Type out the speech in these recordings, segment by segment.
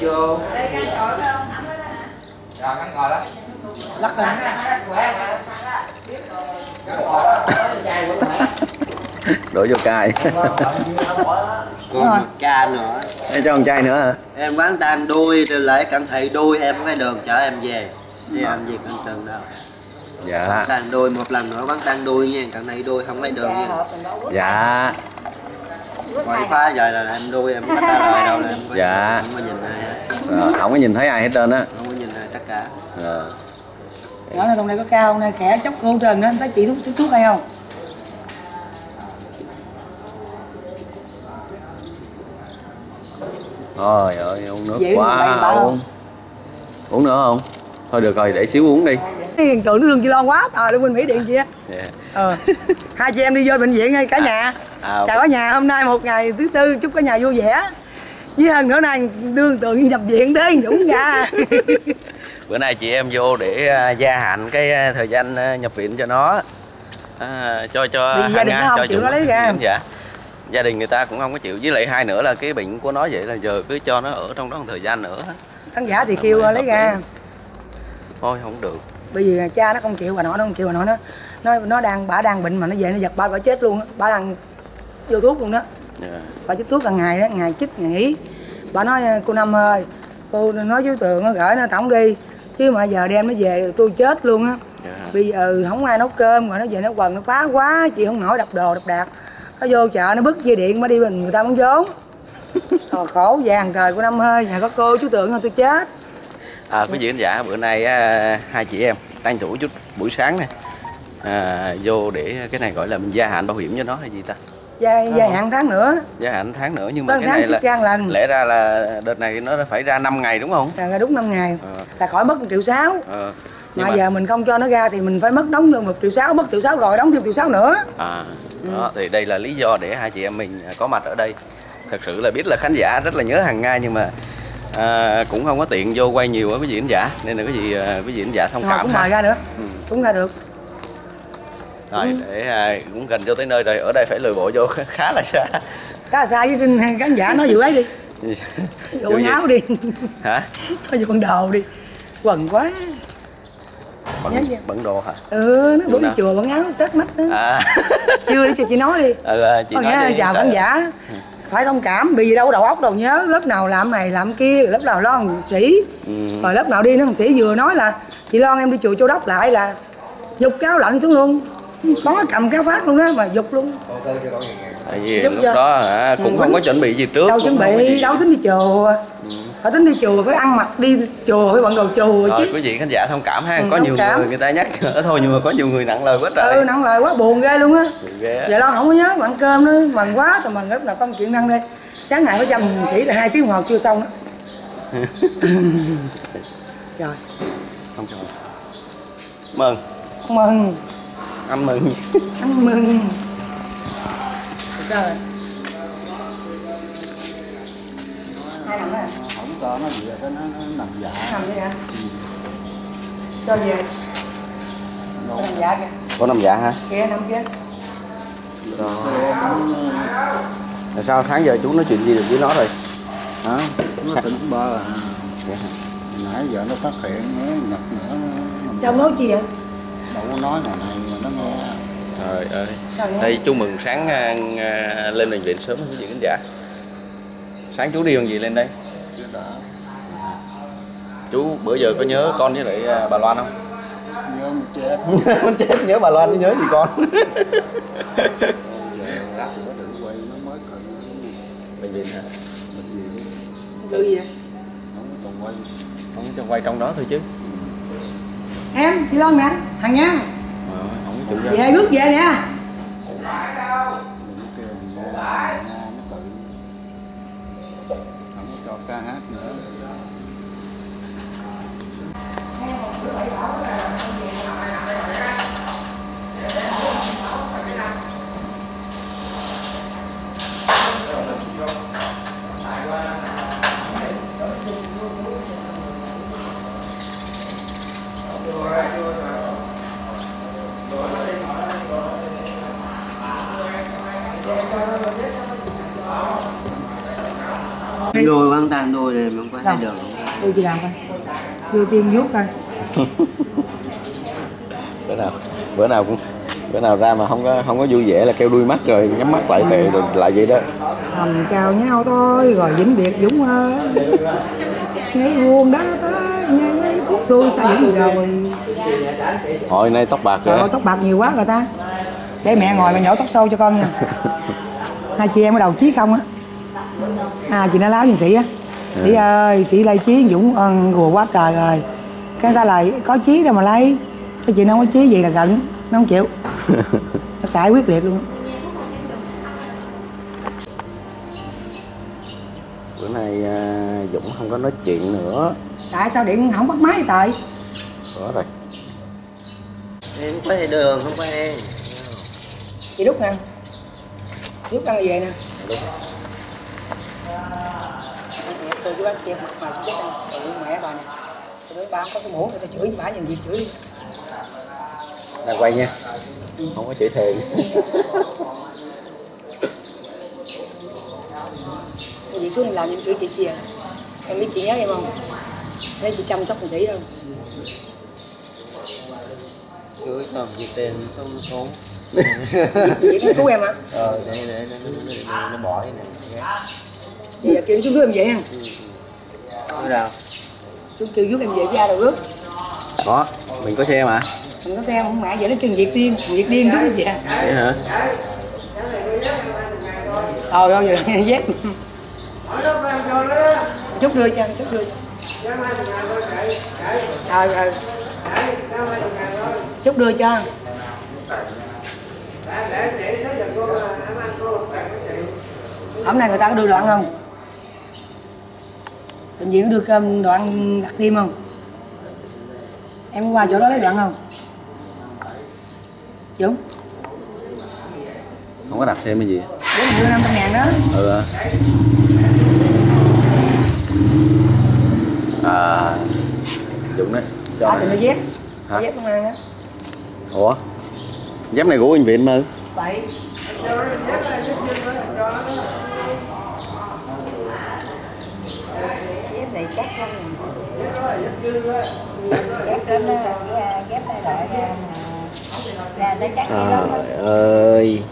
vô. Đây cái chổi phải không? Ẩm đó hả? rồi cắn cò đó. Lắc lên. Đổ vô cài còn một cha nữa. Để cho con trai nữa hả? Em quán tan đuôi lại cận thị đuôi em có cái đường chở em về. Đi làm gì cận trường đâu dạ. Tan đuôi một lần nữa quán tan đuôi nha. Cận thị đuôi không có đường nha. Dạ ngoài phá giờ là em đuôi em có ta lời đâu là em có, Dạ. không có nhìn ai hết. Rồi, không có nhìn thấy ai hết trơn á. Không có nhìn ai tất cả. Rồi. nhỏ này trong đây có cao này kẻ chốc cô trần đó em thấy chị thuốc sức thuốc hay không? Trời ơi, uống nước Vậy quá uống. Uống nữa không? Thôi được rồi, để xíu uống đi hiện tượng nó thương chị Loan quá trời luôn bên Mỹ Điện chị á. Dạ. ờ. Hai chị em đi vô bệnh viện ngay cả nhà. À. chào cả nhà hôm nay một ngày thứ tư chúc cả nhà vui vẻ. Với hơn nữa nay đương tượng nhập viện tới dũng ra Bữa nay chị em vô để à, gia hạn cái à, thời gian à, nhập viện cho nó. À, Cho cho gia đình nó không cho chịu nó lấy ra. Dạ. Gia đình người ta cũng không có chịu. Với lại hai nữa là cái bệnh của nó vậy là giờ cứ cho nó ở trong đó một thời gian nữa. Khán giả thì kêu lấy ra. Thôi không được bởi vì cha nó không chịu bà nội nó không chịu bà nội nó nó nó đang bà đang bệnh mà nó về nó giật ba bà chết luôn á. Bà đang vô thuốc luôn đó. Dạ. bà chích thuốc hàng ngày đó ngày chích ngày nghỉ. Bà nói cô năm ơi cô nói với tường nó gửi nó tổng đi. Chứ mà giờ đem nó về tôi chết luôn á. Dạ. bây giờ không ai nấu cơm rồi nó về nó quần nó phá quá chị không nổi đập đồ đập đạt nó vô chợ nó bứt dây điện mà đi mình người ta muốn vốn. Khổ vàng trời của năm ơi nhà có cô chú tưởng thôi tôi chết À, quý vị khán giả bữa nay á, hai chị em tranh thủ chút buổi sáng này à, vô để cái này gọi là mình gia hạn bảo hiểm cho nó hay gì ta? Dài dài hạn tháng nữa. Gia hạn tháng nữa nhưng mà cái tháng này là lần lẽ ra là đợt này nó phải ra 5 ngày đúng không? Là đúng 5 ngày. Ờ. là khỏi mất một triệu sáu. Ờ, nhưng mà, giờ mình không cho nó ra thì mình phải mất đóng thêm một triệu sáu mất triệu sáu rồi đóng thêm triệu sáu nữa. À, Ừ. đó, thì đây là lý do để hai chị em mình có mặt ở đây. Thật sự là biết là khán giả rất là nhớ hàng nga nhưng mà à, cũng không có tiện vô quay nhiều á quý vị khán giả. Nên là quý vị à, quý vị khán giả thông Rồi cảm cũng mời ra nữa. Ừ. cũng ra được. Rồi để à, cũng gần vô tới nơi rồi ở đây phải lùi bộ vô khá là xa. Cá xa với xin khán giả nói vụ ấy đi. Vụ quần áo đi. Hả? Nói vụ đồ đi. Quần quá. Chưa? bẩn đồ hả? Ừ nó Vụ đi chùa quần áo sát mắt đó à. Chưa đi chị nói đi. Ừ, à, chị có nói nghĩa là đi. chào khán giả phải thông cảm vì đâu đầu óc đâu nhớ. Lớp nào làm này làm kia lớp nào lo thằng sĩ. Ừ. rồi lớp nào đi nó thằng sĩ vừa nói là chị Loan em đi chùa Châu Đốc lại là dục cáo lạnh xuống luôn. Có cầm cáo phát luôn đó mà dục luôn. Tại vì Giúp lúc cho. đó hả, cũng Ừ, không có chuẩn bị gì trước đâu chuẩn có bị đâu tính đi chùa phải tính đi chùa phải ăn mặc đi chùa phải bận đồ chùa rồi chứ. quý vị khán giả thông cảm ha. Ừ, có nhiều cảm. người người ta nhắc nhở thôi nhưng mà có nhiều người nặng lời quá trời. Ừ nặng lời quá buồn ghê luôn á. Giờ lo không có nhớ mà ăn cơm nữa mừng quá tao mừng lúc nào có một chuyện năng đây. Sáng ngày phải chăm sĩ là hai tiếng hồ chưa xong đó rồi. Không cho. Mừng. Mừng. Anh mừng. Ăn mừng. Sao rồi hai nằm đó à? Có nó gì đó nó, nó nằm dạ nằm vậy hả? Cho về. Cho nằm dạ kìa. Có năm dạ hả? Kia nằm kia. Rồi sao tháng giờ chú nói chuyện gì được với nó rồi? Hả? Nó tỉnh bơ à. Dạ. Hả? nãy giờ nó phát hiện nó nhập nữa nó trong nói chi vậy? Đâu có nói ngày này mà nó nghe. Trời ơi. Sao vậy? Đây chú mừng sáng à, à, lên bệnh viện sớm quý vị khán giả. Sáng chú đi bằng gì lên đây chú bữa giờ có nhớ con với lại à, bà Loan không? Nhớ một chết. Chết nhớ bà Loan chứ nhớ gì con. Bệnh viện hả? Bệnh vậy không cho quay trong đó thôi chứ. Em chị Loan nè thằng nha. Ờ, không có chủ ra về rước về nè đừng kêu nó nó tự không có cho ca hát nữa vô đôi quán tan đôi này không có thấy đường tôi chỉ làm coi? Đưa tiên vuốt coi. Bữa nào bữa nào cũng bữa nào ra mà không có không có vui vẻ là kêu đuôi mắt rồi nhắm mắt lại thì lại vậy đó. Hầm chào nhau thôi rồi vĩnh biệt dũng ơi. Nhảy buồn đó tới nhảy nhảy phút tôi sao dũng rồi. Hồi nay tóc bạc rồi tóc bạc nhiều quá rồi ta. Để mẹ ngồi mà nhổ tóc sâu cho con nha. Hai chị em ở đầu chí không á à chị nó láo với sĩ á. Sĩ ơi sĩ lấy chí dũng ờ, rùa quá trời rồi. Cái người ta lại có chí đâu mà lấy. Cái chị nó không có chí gì là giận nó không chịu. Nó cãi quyết liệt luôn. Bữa nay à, Dũng không có nói chuyện nữa. Tại sao điện không bắt máy tại đó rồi. Em có thấy đường không có em. Chị đút nè. Đút ăn về nè. Tôi với bác chém mặt mày chết anh ừ, mẹ bà nè tôi nói ba không có cái mũ người ta chửi bà nhận việc chửi đang quay nha. Không có chửi thề. Tôi đi xuống em làm những chửi chị kia. Em biết chị nhớ em không? Thấy chị chăm sóc con sĩ đâu. Chửi còn gì tiền xong trốn chị nó cứu em hả? Ờ để để nó nó, nó, nó bỏ cái này. Kêu nó xuống rước em về ha? Ở đâu xuống kêu rước em về ra đầu rước có mình có xe mà. Mình có xe không? Mẹ vậy nó chừng việc tiên việc điên rước nó về. Vậy hả? Ờ rồi rồi dép. Chút đưa cho chút đưa cho ờ ờ. Chút đưa cho. Hôm nay người ta có đưa đoạn không bệnh viện có đưa cơm đoạn đặt tim không? Em qua chỗ đó lấy đoạn không? Dũng không có đặt thêm cái gì. Để mình đưa năm trăm ngàn đó. Ừ. À. à Dũng đấy cho thì nó dép. Hả? Dép công an đó. Ủa? Dép này của anh viện mà. Vậy Ra mà lắm trời ơi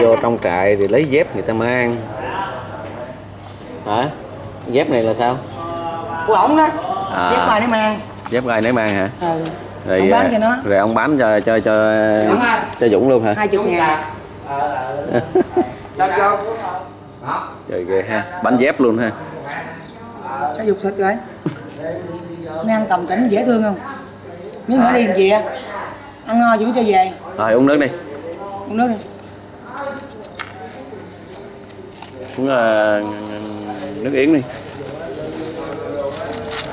vô trong trại thì lấy dép người ta mang hả dép này là sao Của ổng đó À. Dép bài để mang dép ai nấy mang hả Ừ rồi Ông bán à, cho nó rồi ông bán cho cho cho cho Dũng luôn hả hai chục ngàn trời ghê ha bánh dép luôn ha Nó dục thịt rồi. Nó ăn tầm tỉnh dễ thương không? Miếng nữa đi làm gì á? Ăn no biết cho về. Rồi uống nước đi. Uống nước đi. Uống ờ, nước yến đi.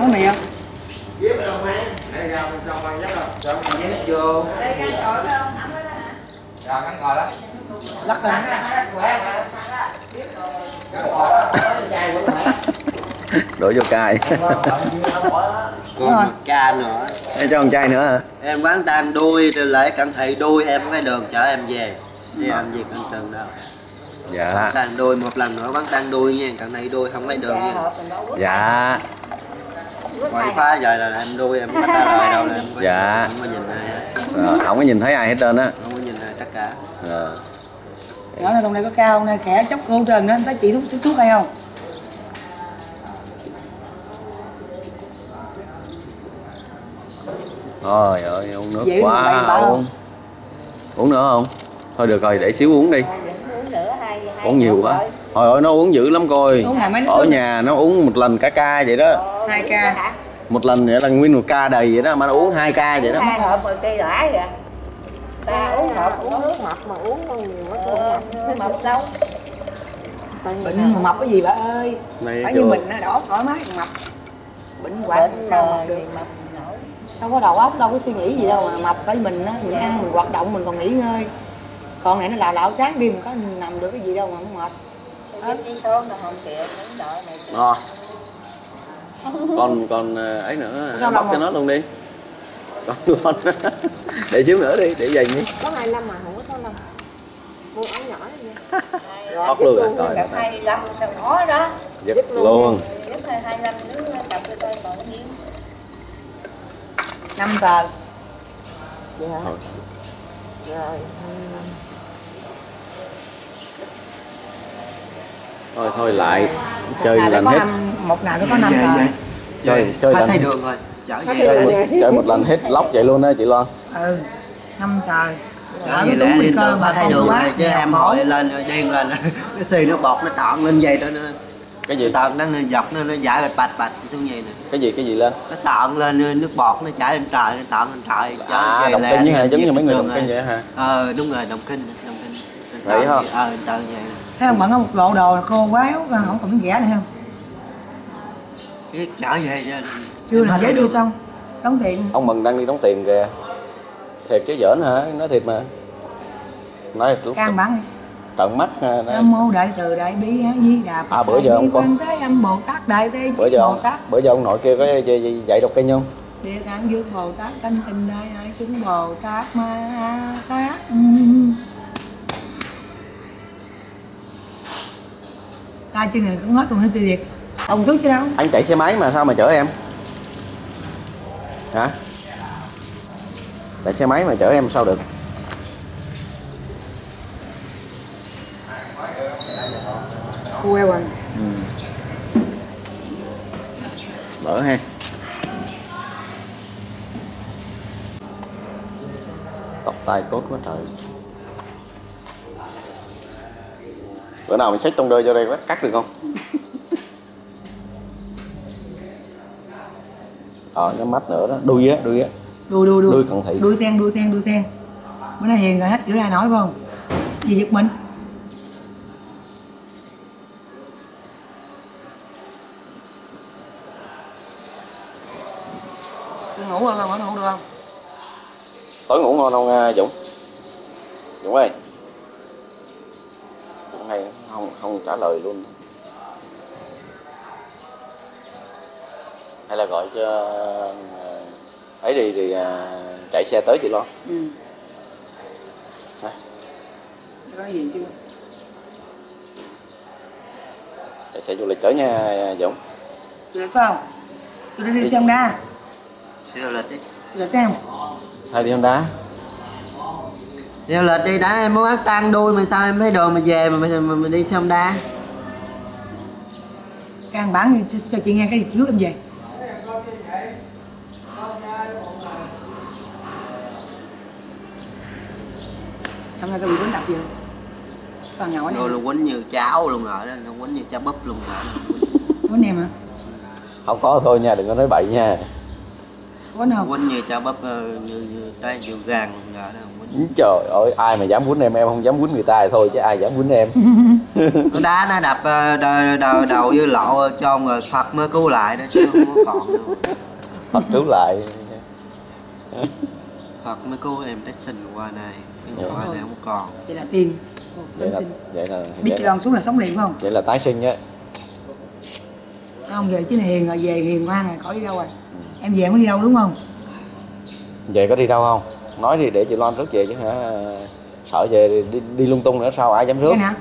Uống mì không? Lắc lên đổ vô cài còn một cha nữa. Để cho con trai nữa hả? Em quán tan đôi rồi lại cận thị đôi em cái đường chở em về. Đi làm việc anh trường đâu. Dạ. Tan đôi một lần nữa quán tan đôi nha cận thị đôi không có đường nha. dạ. Ngoài phá giờ là em đôi em bắt ta rồi đâu là em Dạ. không có nhìn ai hết. Rồi, không có nhìn thấy ai hết trơn á. Không có nhìn ai tất cả. Rồi. Đó là trong đây có cao hôm nay khẽ chốc cô trần á Thấy chị thuốc thuốc hay không Trời ơi, uống nước Dễ quá uống. Uống nữa không? Thôi được rồi, để xíu uống đi. Uống nữa hai hai Uống nhiều quá. rồi. Trời ơi, nó uống dữ lắm coi. Ở nhà nó uống một lần cả ca vậy đó. Hai ca. Hả? Một lần vậy là nguyên một ca đầy vậy đó, mà nó uống hai ca vậy đó. Hai hộp rồi cây rồi ta uống hộp uống nước mập mà uống nhiều quá không mập đâu Bệnh mà mập cái gì bà ơi Này Phải kêu- như mình nó đỏ thoải mái mập Bệnh hoạn sao mập được đâu có đầu óc đâu có suy nghĩ gì đâu mà mập phải mình á mình ăn mình hoạt động mình còn nghỉ ngơi. Còn này nó lào lạo sáng đi mình có nằm được cái gì đâu mà không mệt. Ngon. Còn còn ờ, ấy nữa, Sao bóc cho nó luôn đi. Còn luôn. để xíu nữa đi, để dành đi. có hai năm mà không có sáu năm mua ống nhỏ đi nha. Luôn đất ơi. hai năm sao nói đó. Dứt luôn năm tờ dạ. Thôi. rồi thôi lại chơi lần hết. một ngày nó có năm dạ, dạ. tờ dạ, chơi chơi hết chơi chơi một lần hết lóc vậy luôn đó chị loan. Ừ năm tờ Chở vậy lẽ đi cơ mà thay đường chứ em hỏi lên rồi điên lên cái xì nó bọt nó tọn lên vậy đó. Cái gì? tọn nó dọc nó nó giải bạch bạch bạch xuống vậy nè. Cái gì cái gì lên? Nó tọn lên nước bọt nó chảy lên trời nó tọn lên trời chở À về đồng lẹ kinh đi hả? Giống như mấy người thường kinh vậy hả? ờ đúng rồi đồng kinh đồng kinh. Vậy hả? ờ trời vậy thấy không bận có một bộ đồ là khô quáo không còn miếng ghẻ nữa không cái chở về chưa làm giấy đưa xong đóng tiền. Ông Mừng đang đi đóng tiền kìa. Thiệt chứ giỡn hả? Nói thiệt mà. Nói lúc can bản trận mắt nói- nam mô đại từ đại bi a di đà phật À, bữa giờ ông quan thế âm bồ tát đại thế bữa giờ bồ ông, tát bữa giờ ông nội kia có dạy, đọc kinh không? địa tạng dương bồ tát thanh tịnh đại hải chúng bồ tát ma tát tay chân này cũng hết luôn hết tiêu diệt ông trước chứ đâu Anh chạy xe máy mà sao mà chở em? Hả? Chạy xe máy mà chở em sao được? Khu eo rồi Đỡ ha. Tóc tai tốt quá trời. Bữa nào mình xách tông đơ cho đây cắt được không? Ờ, nhắm mắt nữa đó, đuôi á, đuôi á. Đuôi đuôi đuôi. Đuôi cận thị. đuôi then đuôi then đuôi then bữa nay hiền rồi hết chữ ai nói phải không? Gì giật mình Tôi ngủ rồi mà ngủ được không Tối ngủ ngon không à, Dũng? Dũng ơi. Dũng hay không, không trả lời luôn. Hay là gọi cho à, ấy đi thì à, chạy xe tới chị lo. Ừ. Hả? có gì chưa? Chạy xe du lịch tới nha Dũng. Du lịch phải không? Tôi đi đi. xem đa Theo lịch đi. Du lịch thấy không Hai đi Honda Theo lịch đi đã em muốn ăn tan đuôi mà sao em thấy đồ mà về mà mình, mà mình đi xong đa căn bản cho, cho chị nghe cái gì trước em về. Hôm nay có bị đánh đập gì không toàn ngầu anh đồ em là quýnh như cháo luôn rồi đó nó quýnh như cháo bắp luôn rồi có anh em hả? Không có thôi nha, đừng có nói bậy nha có anh không quýnh như cháo bắp ờ, như như tay như gan quýnh Trời ơi, ai mà dám quýnh em, em không dám quýnh người ta thì thôi chứ ai dám quýnh em. Nó đá nó đập ờ, đầu, đầu, đầu với lộ cho người Phật mới cứu lại đó chứ không có còn đâu. Phật cứu lại. Phật mới cứu em tết sinh qua này Dạ. qua này không còn. Vậy là tiền. Vậy Đơn là, xin vậy là, biết vậy chị là, Loan xuống là sống liền không? vậy là tái sinh á không giờ chứ này hiền rồi về hiền ngoan rồi khỏi đi đâu rồi. Em về không đi đâu đúng không? Về có đi đâu không? Nói đi để chị Loan rước về chứ hả? Sợ về đi, đi lung tung nữa sao ai dám rước? Cái nào